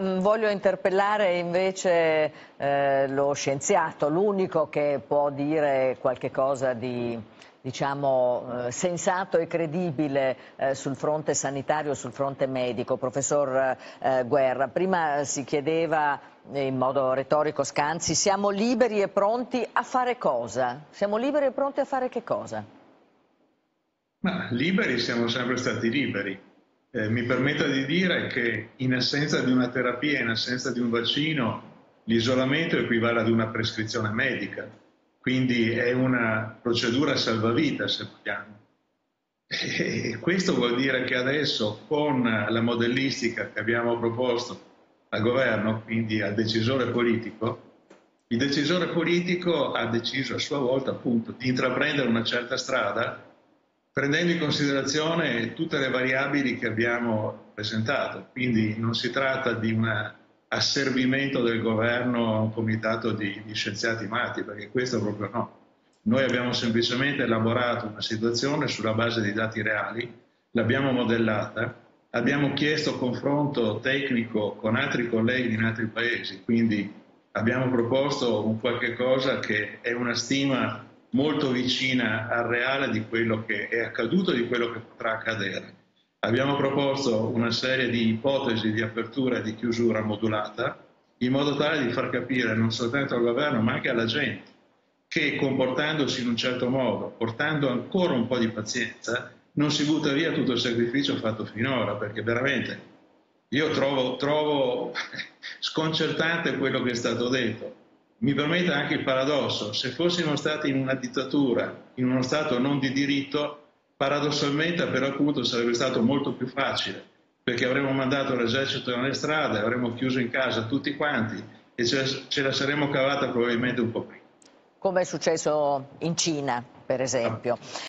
Mm, voglio interpellare invece eh, lo scienziato, l'unico che può dire qualche cosa di diciamo, eh, sensato e credibile eh, sul fronte sanitario, sul fronte medico, professor eh, Guerra. Prima si chiedeva in modo retorico Scanzi, siamo liberi e pronti a fare cosa? Siamo liberi e pronti a fare che cosa? Ma liberi siamo sempre stati liberi eh, mi permetta di dire che in assenza di una terapia, in assenza di un vaccino, l'isolamento equivale ad una prescrizione medica, quindi è una procedura salvavita se vogliamo. E questo vuol dire che adesso con la modellistica che abbiamo proposto al governo, quindi al decisore politico, il decisore politico ha deciso a sua volta appunto di intraprendere una certa strada prendendo in considerazione tutte le variabili che abbiamo presentato. Quindi non si tratta di un asservimento del governo a un comitato di, di scienziati matti, perché questo proprio no. Noi abbiamo semplicemente elaborato una situazione sulla base dei dati reali, l'abbiamo modellata, abbiamo chiesto confronto tecnico con altri colleghi in altri paesi, quindi abbiamo proposto un qualche cosa che è una stima molto vicina al reale di quello che è accaduto e di quello che potrà accadere. Abbiamo proposto una serie di ipotesi di apertura e di chiusura modulata in modo tale di far capire non soltanto al governo ma anche alla gente che comportandosi in un certo modo, portando ancora un po' di pazienza, non si butta via tutto il sacrificio fatto finora, perché veramente io trovo, trovo sconcertante quello che è stato detto mi permetta anche il paradosso, se fossimo stati in una dittatura, in uno Stato non di diritto, paradossalmente per appunto sarebbe stato molto più facile, perché avremmo mandato l'esercito nelle strade, avremmo chiuso in casa tutti quanti e ce la saremmo cavata probabilmente un po' prima. Come è successo in Cina, per esempio.